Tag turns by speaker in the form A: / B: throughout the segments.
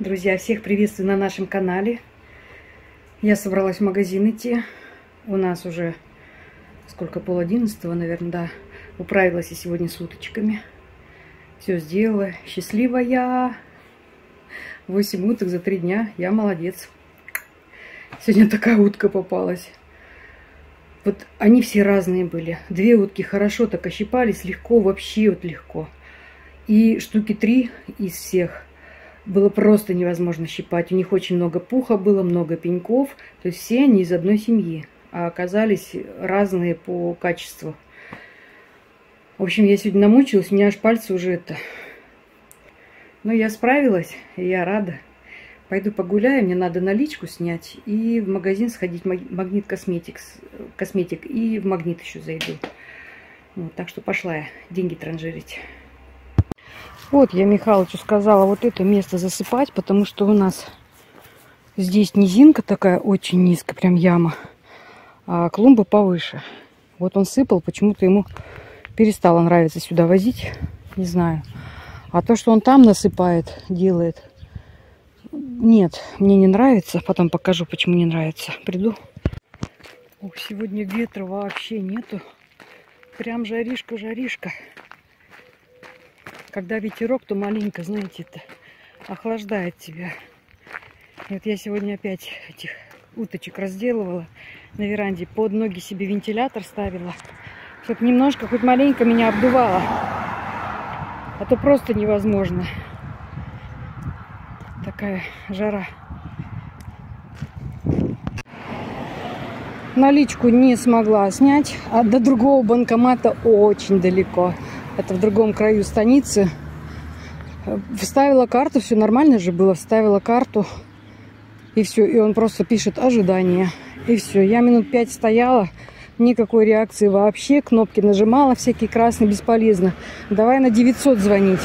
A: Друзья, всех приветствую на нашем канале. Я собралась в магазин идти. У нас уже сколько, пол одиннадцатого, наверное, да. Управилась я сегодня с уточками. Все сделала. Счастливая. Восемь уток за три дня. Я молодец. Сегодня такая утка попалась. Вот они все разные были. Две утки хорошо так ощипались, легко, вообще вот легко. И штуки три из всех было просто невозможно щипать. У них очень много пуха было, много пеньков. То есть все они из одной семьи, а оказались разные по качеству. В общем, я сегодня намучилась, у меня аж пальцы уже это... Но я справилась, и я рада. Пойду погуляю, мне надо наличку снять и в магазин сходить, магнит косметикс, косметик, и в магнит еще зайду. Вот, так что пошла я деньги транжирить. Вот я Михалычу сказала вот это место засыпать, потому что у нас здесь низинка такая очень низкая, прям яма, а клумба повыше. Вот он сыпал, почему-то ему перестало нравиться сюда возить, не знаю. А то, что он там насыпает, делает, нет, мне не нравится. Потом покажу, почему не нравится. Приду. Ох, сегодня ветра вообще нету. Прям жаришка-жаришка. Когда ветерок, то маленько, знаете, это охлаждает тебя. И вот я сегодня опять этих уточек разделывала на веранде. Под ноги себе вентилятор ставила. Чтобы немножко, хоть маленько меня обдувало. А то просто невозможно. Такая жара. Наличку не смогла снять, а до другого банкомата очень далеко это в другом краю станицы. Вставила карту, все нормально же было, вставила карту, и все, и он просто пишет ожидание. И все, я минут пять стояла, никакой реакции вообще, кнопки нажимала, всякие красные, бесполезно. Давай на 900 звонить.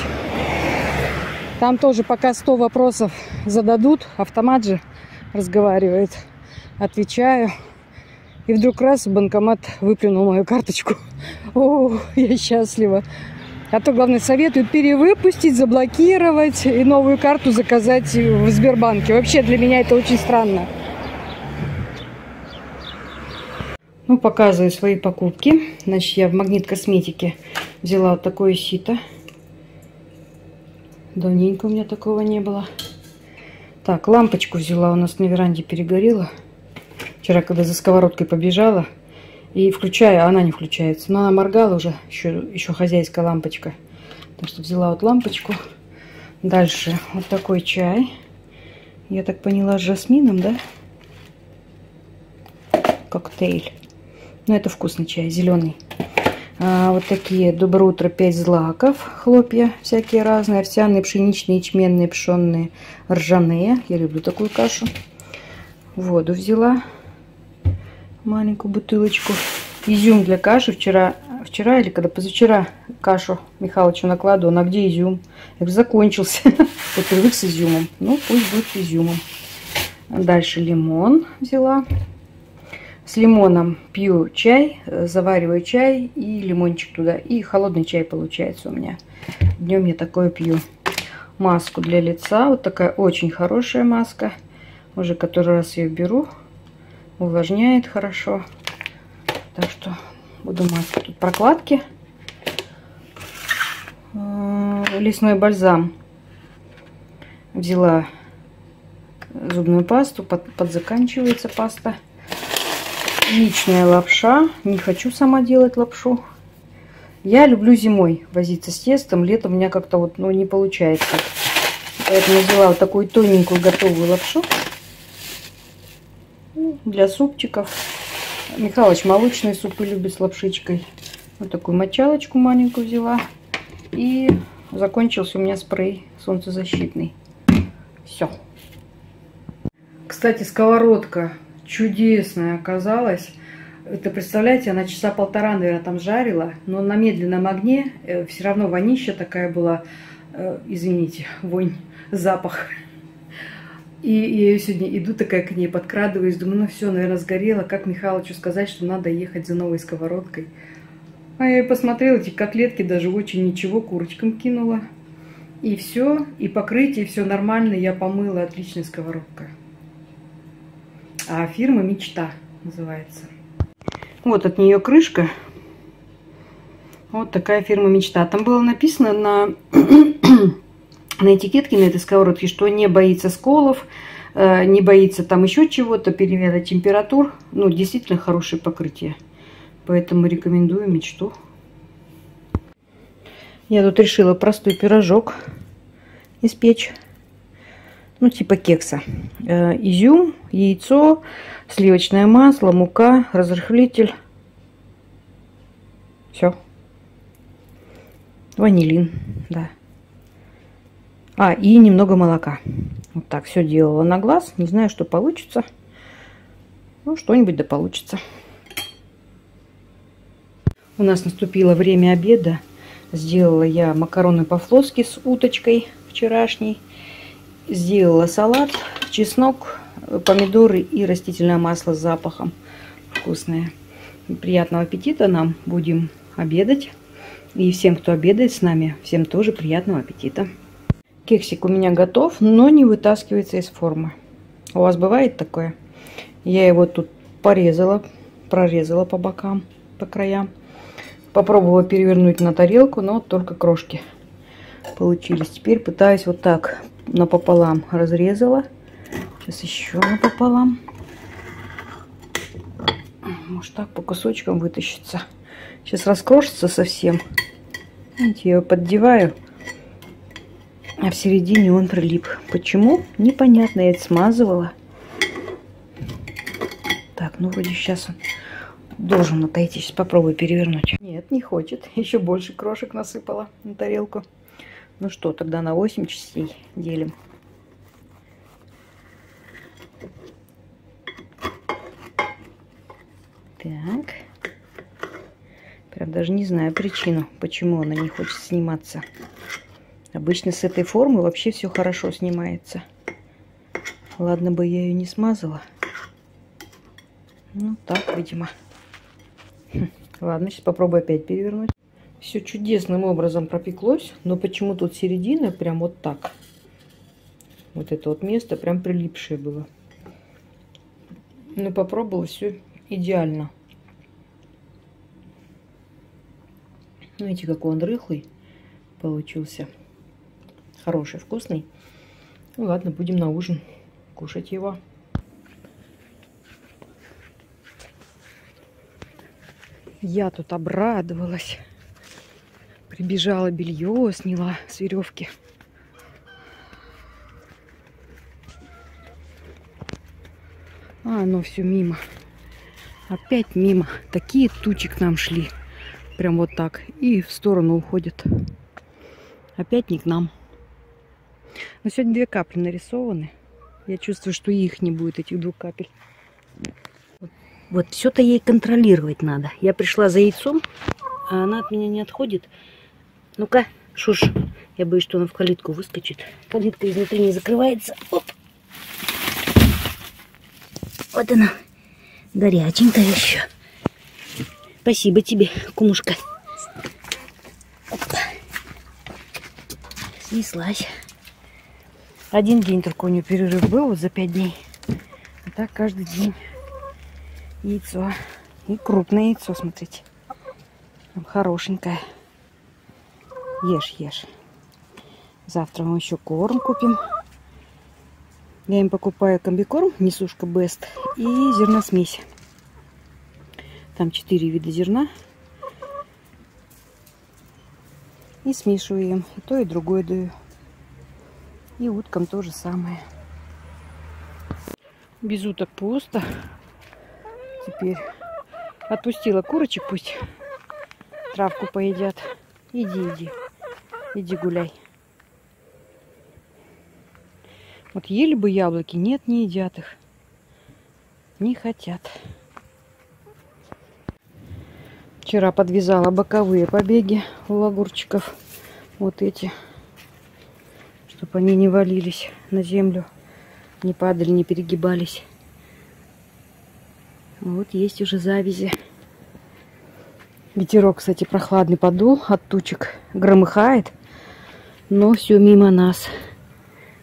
A: Там тоже пока 100 вопросов зададут, автомат же разговаривает. Отвечаю. И вдруг раз банкомат выплюнул мою карточку. О, я счастлива. А то, главное, советуют перевыпустить, заблокировать и новую карту заказать в Сбербанке. Вообще для меня это очень странно. Ну, показываю свои покупки. Значит, я в Магнит Косметике взяла вот такое сито. Давненько у меня такого не было. Так, лампочку взяла, у нас на веранде перегорела. Вчера, когда за сковородкой побежала, и включаю, а она не включается. Но она моргала уже, еще, еще хозяйская лампочка. Так что взяла вот лампочку. Дальше вот такой чай. Я так поняла, с жасмином, да? Коктейль. Ну, это вкусный чай, зеленый. А, вот такие «Доброе утро» 5 злаков, хлопья всякие разные, овсяные, пшеничные, ячменные, пшенные, ржаные. Я люблю такую кашу. Воду взяла маленькую бутылочку. Изюм для каши. Вчера, вчера или когда позавчера кашу Михалычу накладывал. А где изюм? Я говорю, закончился. Вот привык с изюмом. Ну, пусть будет изюмом. Дальше лимон взяла. С лимоном пью чай, завариваю чай и лимончик туда. И холодный чай получается у меня. Днем я такое пью. Маску для лица. Вот такая очень хорошая маска. Уже который раз ее беру увлажняет хорошо. Так что буду мазать тут прокладки. Э, лесной бальзам. Взяла зубную пасту, под, подзаканчивается паста. Яичная лапша. Не хочу сама делать лапшу. Я люблю зимой возиться с тестом. Летом у меня как-то вот ну, не получается. Поэтому взяла вот такую тоненькую готовую лапшу для супчиков. Михалыч молочные супы любит с лапшичкой. Вот такую мочалочку маленькую взяла. И закончился у меня спрей солнцезащитный. Все. Кстати, сковородка чудесная оказалась. Это, представляете, она часа полтора, наверное, там жарила, но на медленном огне э, все равно вонища такая была, э, извините, вонь, запах. И я сегодня иду такая к ней, подкрадываюсь, думаю, ну все, наверное, сгорело. Как Михалычу сказать, что надо ехать за новой сковородкой? А я посмотрела, эти котлетки даже очень ничего, курочкам кинула. И все, и покрытие, все нормально. Я помыла, отличная сковородка. А фирма «Мечта» называется. Вот от нее крышка. Вот такая фирма «Мечта». Там было написано на, на этикетке на этой сковородке, что не боится сколов, э, не боится там еще чего-то, перемена температур. Ну, действительно хорошее покрытие. Поэтому рекомендую «Мечту». Я тут решила простой пирожок испечь. Ну, типа кекса. Э, изюм, яйцо, сливочное масло, мука, разрыхлитель. Все. Ванилин, да. А, и немного молока. Вот так все делала на глаз. Не знаю, что получится. Ну, что-нибудь да получится. У нас наступило время обеда. Сделала я макароны по-флотски с уточкой вчерашней. Сделала салат, чеснок, помидоры и растительное масло с запахом. Вкусное. Приятного аппетита нам. Будем обедать. И всем, кто обедает с нами, всем тоже приятного аппетита. Кексик у меня готов, но не вытаскивается из формы. У вас бывает такое? Я его тут порезала, прорезала по бокам, по краям. Попробовала перевернуть на тарелку, но только крошки получились. Теперь пытаюсь вот так напополам разрезала. Сейчас еще напополам. Может так по кусочкам вытащится. Сейчас раскрошится совсем. Видите, я его поддеваю. А в середине он прилип. Почему? Непонятно. Я это смазывала. Так, ну вроде сейчас он должен отойти. Сейчас попробую перевернуть. Нет, не хочет. Еще больше крошек насыпала на тарелку. Ну что, тогда на 8 частей делим. Так. Прям даже не знаю причину, почему она не хочет сниматься. Обычно с этой формы вообще все хорошо снимается. Ладно бы я ее не смазала. Ну, так, видимо. Хм. Ладно, сейчас попробую опять перевернуть. Все чудесным образом пропеклось, но почему тут середина прям вот так. Вот это вот место прям прилипшее было. Ну, попробовала, все идеально. Видите, какой он рыхлый получился. Хороший, вкусный. Ну ладно, будем на ужин кушать его. Я тут обрадовалась. Прибежала белье, сняла с веревки. А оно все мимо. Опять мимо. Такие тучи к нам шли. Прям вот так. И в сторону уходят. Опять не к нам. Но сегодня две капли нарисованы. Я чувствую, что их не будет, этих двух капель. Вот, все-то ей контролировать надо. Я пришла за яйцом, а она от меня не отходит. Ну-ка, шуш. Я боюсь, что она в калитку выскочит. Калитка изнутри не закрывается. Оп. Вот она. Горяченькая еще. Спасибо тебе, кумушка. Опа. Снеслась. Один день только у нее перерыв был за пять дней. А так каждый день яйцо. И крупное яйцо, смотрите. Там хорошенькое. Ешь, ешь. Завтра мы еще корм купим. Я им покупаю комбикорм, несушка Бест и зерносмесь. Там четыре вида зерна. И смешиваю им. И то, и другое даю. И уткам то же самое. Без уток пусто. Теперь отпустила курочек, пусть травку поедят. Иди, иди. Иди гуляй. Вот ели бы яблоки, нет, не едят их. Не хотят. Вчера подвязала боковые побеги у огурчиков. Вот эти. Чтобы они не валились на землю. Не падали, не перегибались. Вот есть уже завязи. Ветерок, кстати, прохладный подул от тучек. Громыхает. Но все мимо нас.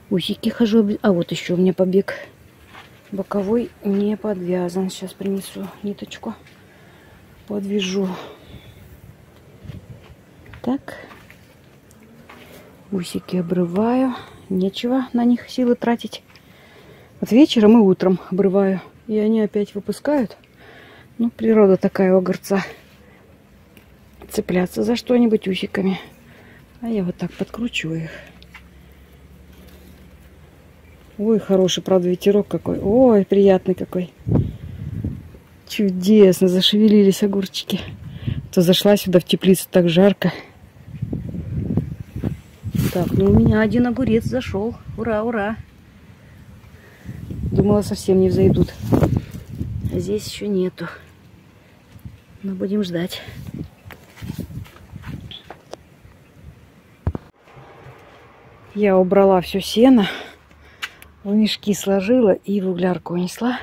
A: Усики хожу. А вот еще у меня побег. Боковой не подвязан. Сейчас принесу ниточку. Подвяжу. Так. Усики обрываю. Нечего на них силы тратить. Вот вечером и утром обрываю. И они опять выпускают. Ну, природа такая у огурца. Цепляться за что-нибудь усиками. А я вот так подкручиваю их. Ой, хороший, правда, ветерок какой. Ой, приятный какой. Чудесно, зашевелились огурчики. То зашла сюда в теплицу, так жарко. Так, ну у меня один огурец зашел. Ура, ура. Думала, совсем не взойдут. А здесь еще нету. Но будем ждать. Я убрала все сено, в мешки сложила и в углярку унесла.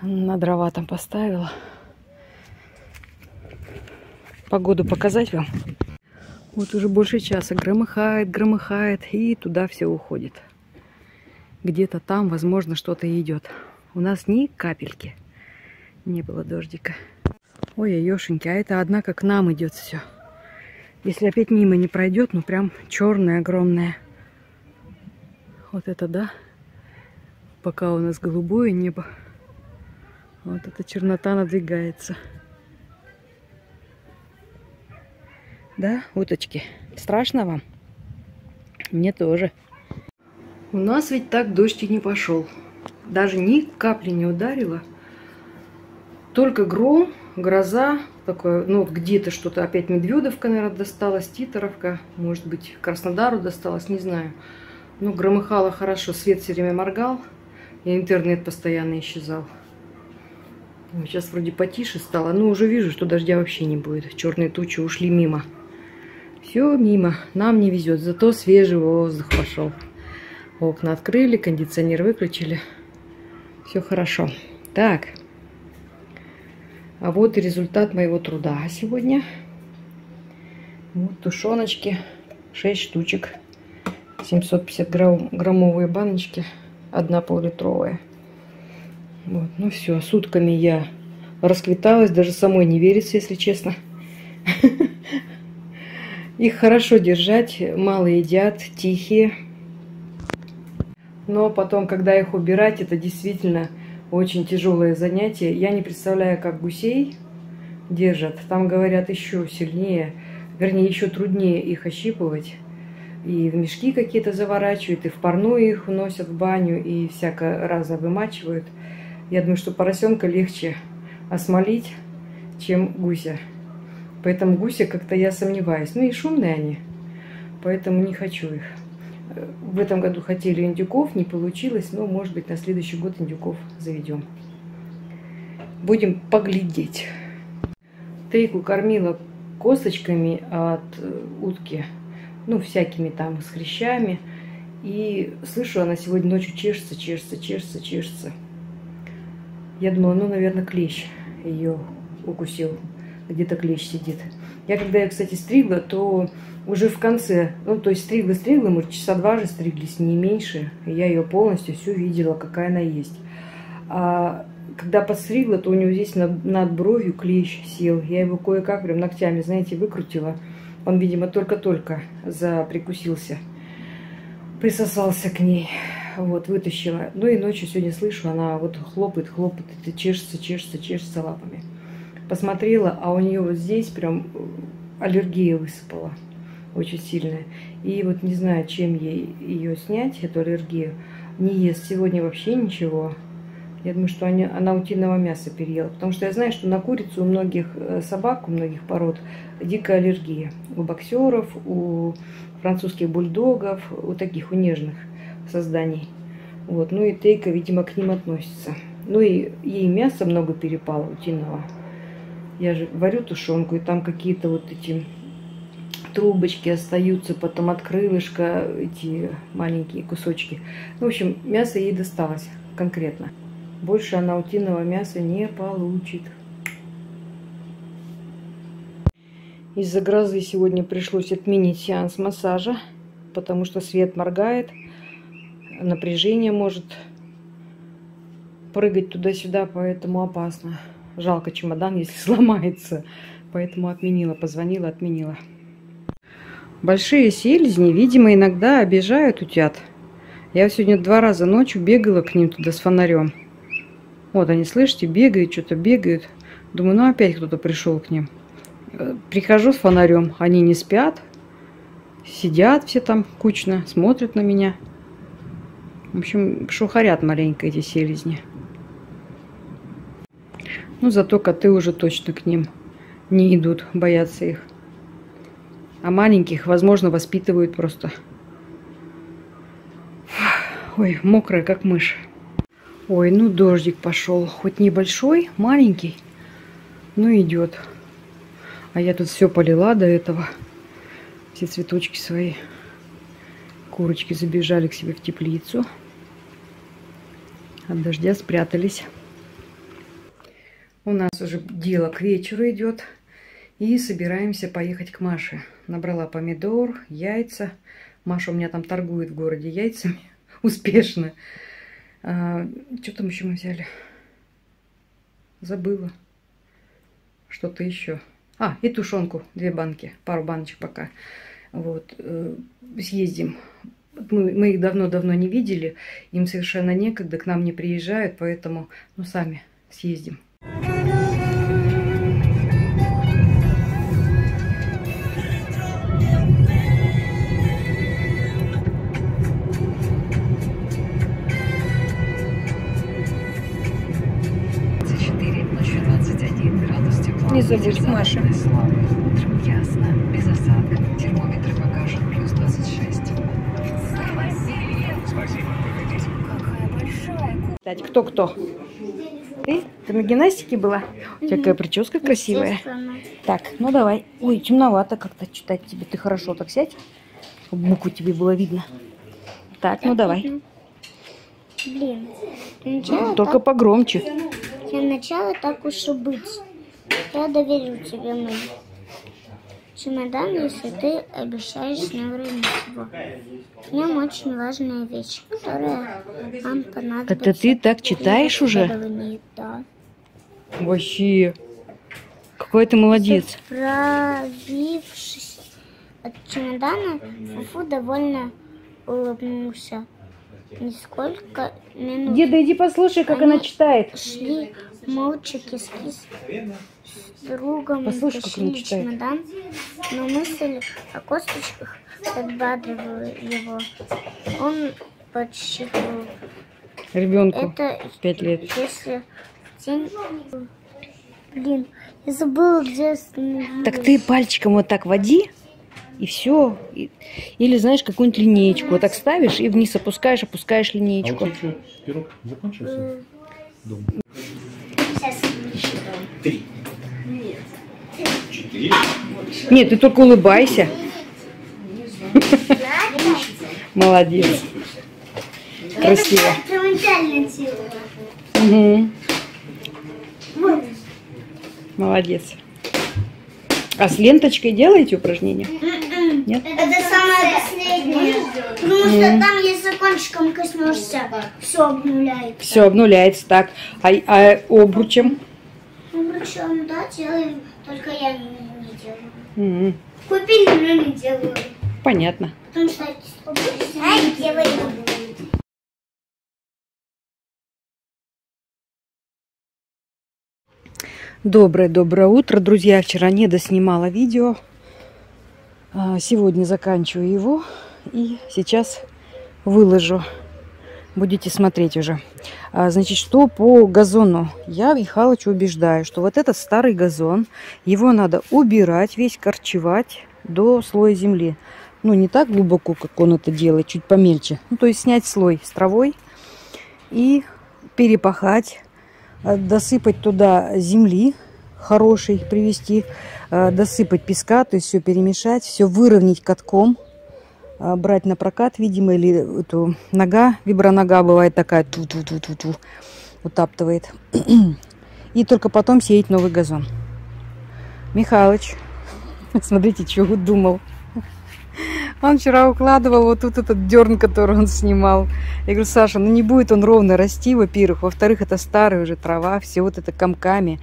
A: На дрова там поставила. Погоду показать вам. Вот уже больше часа громыхает, громыхает, и туда все уходит. Где-то там, возможно, что-то идет. У нас ни капельки не было дождика. Ой, ешеньки, а это однако к нам идет все. Если опять мимо не пройдет, ну прям черное, огромное. Вот это да. Пока у нас голубое небо. Вот эта чернота надвигается. Да, уточки? Страшно вам? Мне тоже. У нас ведь так дождь и не пошел. Даже ни капли не ударило. Только гром, гроза, такое, ну, где-то что-то опять Медведовка, наверное, досталась, Титаровка, может быть, Краснодару досталось, не знаю. Ну, громыхало хорошо, свет все время моргал, и интернет постоянно исчезал. Сейчас вроде потише стало, но уже вижу, что дождя вообще не будет. Черные тучи ушли мимо. Все мимо, нам не везет, зато свежий воздух пошел. Окна открыли, кондиционер выключили. Все хорошо. Так, а вот и результат моего труда сегодня. Вот тушеночки, 6 штучек. 750 грамм, граммовые баночки, одна пол-литровая. Вот, ну все, сутками я расквиталась, даже самой не верится, если честно. Их хорошо держать, мало едят, тихие. Но потом, когда их убирать, это действительно очень тяжелое занятие. Я не представляю, как гусей держат. Там, говорят, еще сильнее, вернее, еще труднее их ощипывать. И в мешки какие-то заворачивают, и в парную их уносят в баню, и всяко раза вымачивают. Я думаю, что поросенка легче осмолить, чем гуся. Поэтому гуся как-то я сомневаюсь. Ну и шумные они, поэтому не хочу их. В этом году хотели индюков, не получилось, но, может быть, на следующий год индюков заведем. Будем поглядеть. Тейку кормила косточками от э, утки, ну, всякими там с хрящами. И слышу, она сегодня ночью чешется, чешется, чешется, чешется. Я думала, ну, наверное, клещ ее укусил. Где-то клещ сидит. Я когда я, кстати, стригла, то уже в конце, ну, то есть стригла-стригла, мы часа два же стриглись, не меньше. И я ее полностью всю видела, какая она есть. А когда подстригла, то у него здесь над, над бровью клещ сел. Я его кое-как прям ногтями, знаете, выкрутила. Он, видимо, только-только заприкусился. Присосался к ней. Вот, вытащила. Ну и ночью сегодня слышу, она вот хлопает, хлопает, чешется, чешется, чешется лапами. Посмотрела, а у нее вот здесь прям аллергия высыпала очень сильная. И вот не знаю, чем ей ее снять, эту аллергию. Не ест сегодня вообще ничего. Я думаю, что они, она утиного мяса переела. Потому что я знаю, что на курицу у многих э, собак, у многих пород дикая аллергия. У боксеров, у французских бульдогов, у таких, у нежных созданий. Вот. Ну и Тейка, видимо, к ним относится. Ну и ей мяса много перепало утиного. Я же варю тушенку, и там какие-то вот эти трубочки остаются, потом от крылышка эти маленькие кусочки. В общем, мясо ей досталось конкретно. Больше она утиного мяса не получит. Из-за грозы сегодня пришлось отменить сеанс массажа, потому что свет моргает, напряжение может прыгать туда-сюда, поэтому опасно. Жалко чемодан, если сломается. Поэтому отменила, позвонила, отменила. Большие селезни, видимо, иногда обижают утят. Я сегодня два раза ночью бегала к ним туда с фонарем. Вот они, слышите, бегают, что-то бегают. Думаю, ну опять кто-то пришел к ним. Прихожу с фонарем, они не спят, сидят все там кучно, смотрят на меня. В общем, шухарят маленько эти селезни. Ну, зато коты уже точно к ним не идут, боятся их. А маленьких, возможно, воспитывают просто. Ой, мокрая, как мышь. Ой, ну дождик пошел. Хоть небольшой, маленький, но идет. А я тут все полила до этого. Все цветочки свои. Курочки забежали к себе в теплицу. От дождя спрятались. У нас уже дело к вечеру идет. И собираемся поехать к Маше. Набрала помидор, яйца. Маша у меня там торгует в городе яйцами. Успешно. А, что там еще мы взяли? Забыла. Что-то еще. А, и тушенку, две банки, пару баночек пока. Вот, э, съездим. Мы, мы их давно-давно не видели, им совершенно некогда, к нам не приезжают, поэтому, ну, сами съездим. Не забудь, Маша.
B: Утром ясно, без осадков. Термометр покажет плюс 26.
A: Кстати, кто-кто? Ты? Ты на гимнастике была? У тебя какая прическа красивая. Так, ну давай. Ой, темновато как-то читать тебе. Ты хорошо так сядь, чтобы букву тебе было видно. Так, ну давай.
C: Блин.
A: Только погромче.
C: Для начала так уж и быть. Я доверю тебе мой чемодан, если ты обещаешь не уронить его. В нем очень важная вещь, которая вам понадобится.
A: Это ты так читаешь уже?
C: Да.
A: Вообще. Какой ты молодец.
C: Справившись от чемодана, Фуфу довольно улыбнулся. Несколько минут
A: Деда, иди послушай, как она читает.
C: шли молча кис-кис другом
A: Послушай,
C: тащили чемодан, но мысль о косточках подбадривала его. Он подсчитывал
A: Ребенку
C: это,
A: пять лет.
C: если в день... Блин, я забыла, где остановилась.
A: Так ты пальчиком вот так води, и все. Или знаешь, какую-нибудь линеечку вот так ставишь и вниз опускаешь, опускаешь
D: А у
A: линеечку.
D: тебя что, пирог закончился? Дома.
C: Сейчас
D: Три.
A: Нет, ты только улыбайся. Молодец. Красиво. Молодец. А с ленточкой делаете упражнения? Нет?
C: Это самое последнее. Потому что там, если кончиком коснешься, все обнуляется.
A: Все обнуляется так. А, а обручем?
C: Причем, да, делаем, только я не, делаю.
A: Мгм.
C: Купили, но не делаю.
A: Понятно.
C: Потому что я не делаю.
A: Доброе-доброе утро, друзья. Вчера не доснимала видео. А, Сегодня заканчиваю его. И сейчас выложу. Будете смотреть уже. А, Значит, что по газону? Я Михалыча убеждаю, что вот этот старый газон, его надо убирать, весь корчевать до слоя земли. Ну, не так глубоко, как он это делает, чуть помельче. Ну, то есть снять слой с травой и перепахать э, досыпать туда земли хорошей привезти, э, досыпать песка, то есть все перемешать, все выровнять катком, брать на прокат, видимо, или эту нога, вибронога бывает такая, ту-ту-ту-ту-ту, утаптывает. И только потом сеять новый газон. Михалыч, Смотрите, что удумал. Он вчера укладывал вот тут этот дерн, который он снимал. Я говорю, Саша, ну не будет он ровно расти, во-первых. Во-вторых, это старая уже трава, все вот это комками.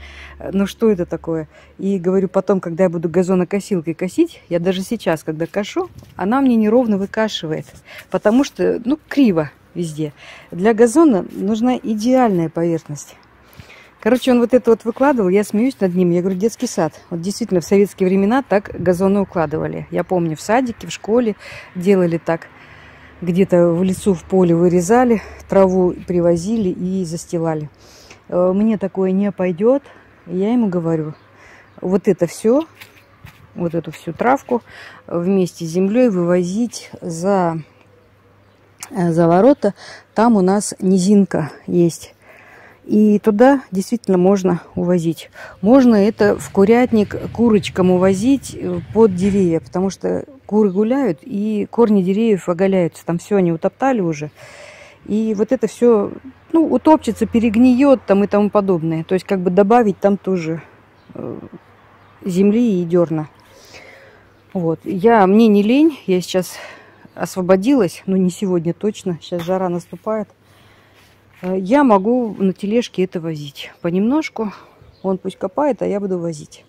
A: Ну что это такое? И говорю, потом, когда я буду газонокосилкой косить, я даже сейчас, когда кошу, она мне неровно выкашивает. Потому что, ну, криво везде. Для газона нужна идеальная поверхность. Короче, он вот это вот выкладывал, я смеюсь над ним. Я говорю, детский сад. Вот действительно, в советские времена так газоны укладывали. Я помню, в садике, в школе делали так. Где-то в лесу, в поле вырезали, траву привозили и застилали. Э, мне такое не пойдет. Я ему говорю, вот это все, вот эту всю травку вместе с землей вывозить за, э, за ворота. Там у нас низинка есть и туда действительно можно увозить. Можно это в курятник курочкам увозить э, под деревья, потому что куры гуляют, и корни деревьев оголяются. Там все они утоптали уже. И вот это все, ну, утопчется, перегниет там и тому подобное. То есть как бы добавить там тоже э, земли и дерна. Вот. Я, мне не лень, я сейчас освободилась, но не сегодня точно. Сейчас жара наступает. Э, я могу на тележке это возить. Понемножку. Он пусть копает, а я буду возить.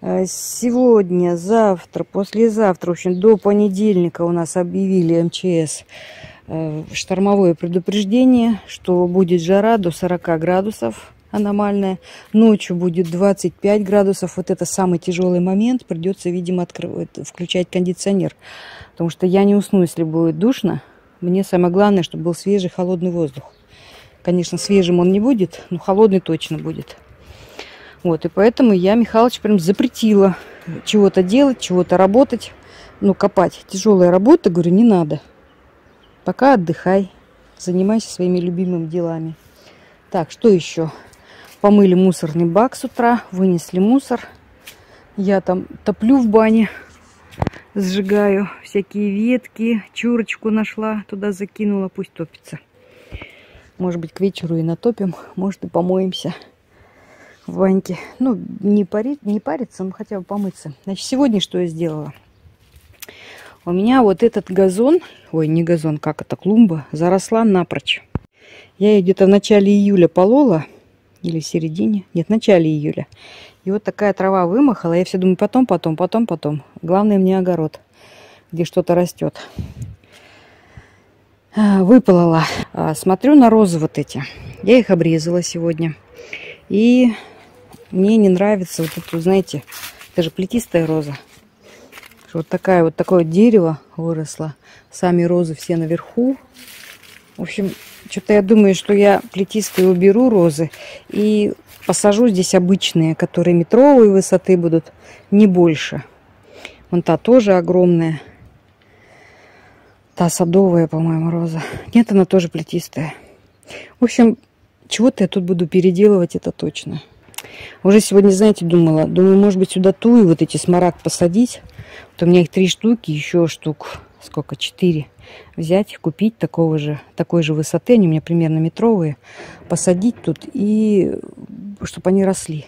A: Э, сегодня, завтра, послезавтра, в общем, до понедельника у нас объявили МЧС э, штормовое предупреждение, что будет жара до 40 градусов аномальная. Ночью будет 25 градусов. Вот это самый тяжелый момент. Придется, видимо, открывать, включать кондиционер. Потому что я не усну, если будет душно. Мне самое главное, чтобы был свежий холодный воздух. Конечно, свежим он не будет, но холодный точно будет. Вот, и поэтому я Михалыч прям запретила чего-то делать, чего-то работать. Ну, копать. Тяжелая работа, говорю, не надо. Пока отдыхай. Занимайся своими любимыми делами. Так, что еще? Помыли мусорный бак с утра, вынесли мусор. Я там топлю в бане, сжигаю всякие ветки, чурочку нашла, туда закинула, пусть топится. Может быть, к вечеру и натопим, может, и помоемся в баньке. Ну, не, парить, не париться, но хотя бы помыться. Значит, сегодня что я сделала? У меня вот этот газон, ой, не газон, как это, клумба, заросла напрочь. Я ее где-то в начале июля полола, или в середине, нет, в начале июля. И вот такая трава вымахала. Я все думаю, потом, потом, потом, потом. Главное мне огород, где что-то растет. А, выпалала. А, смотрю на розы вот эти. Я их обрезала сегодня. И мне не нравится вот это, знаете, это же плетистая роза. Вот такая вот такое дерево выросло. Сами розы все наверху. В общем, что-то я думаю, что я плетистые уберу розы и посажу здесь обычные, которые метровой высоты будут, не больше. Вон та тоже огромная. Та садовая, по-моему, роза. Нет, она тоже плетистая. В общем, чего-то я тут буду переделывать, это точно. Уже сегодня, знаете, думала, думаю, может быть, сюда туи, вот эти смарагд посадить. Вот у меня их три штуки, еще штук, сколько, четыре. Взять, купить такого же, такой же высоты, они у меня примерно метровые. Посадить тут и чтобы они росли.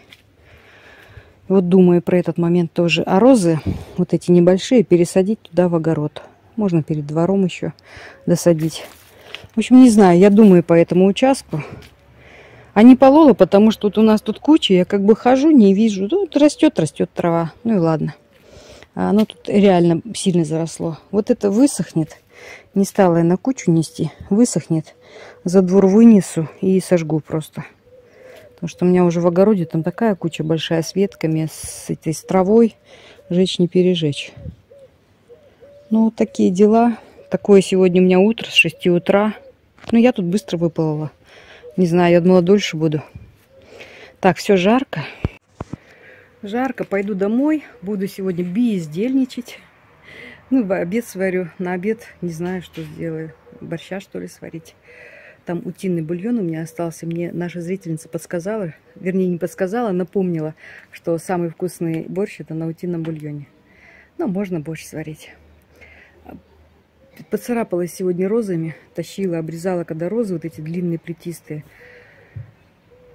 A: Вот думаю про этот момент тоже. А розы, вот эти небольшие, пересадить туда в огород. Можно перед двором еще досадить. В общем, не знаю, я думаю по этому участку. А не полола, потому что вот у нас тут куча, я как бы хожу, не вижу. Тут растет, растет трава. Ну и ладно. А оно тут реально сильно заросло. Вот это высохнет. Не стала я на кучу нести. Высохнет. За двор вынесу и сожгу просто. Потому что у меня уже в огороде там такая куча большая с ветками, с этой с травой. Жечь не пережечь. Ну, вот такие дела. Такое сегодня у меня утро с 6 утра. Ну, я тут быстро выплыла. Не знаю, я думала, дольше буду. Так, все жарко. Жарко, пойду домой. Буду сегодня бездельничать. Ну, обед сварю. На обед не знаю, что сделаю. Борща, что ли, сварить. Там утиный бульон у меня остался. Мне наша зрительница подсказала, вернее, не подсказала, напомнила, что самый вкусный борщ это на утином бульоне. Ну, можно борщ сварить. Поцарапалась сегодня розами. Тащила, обрезала, когда розы вот эти длинные, плетистые.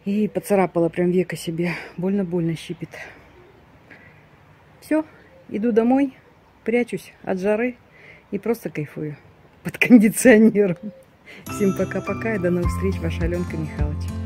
A: И поцарапала прям века себе. Больно-больно щипит. Все. Иду домой, прячусь от жары и просто кайфую под кондиционером. Всем пока-пока и до новых встреч, ваша Аленка Михайлович.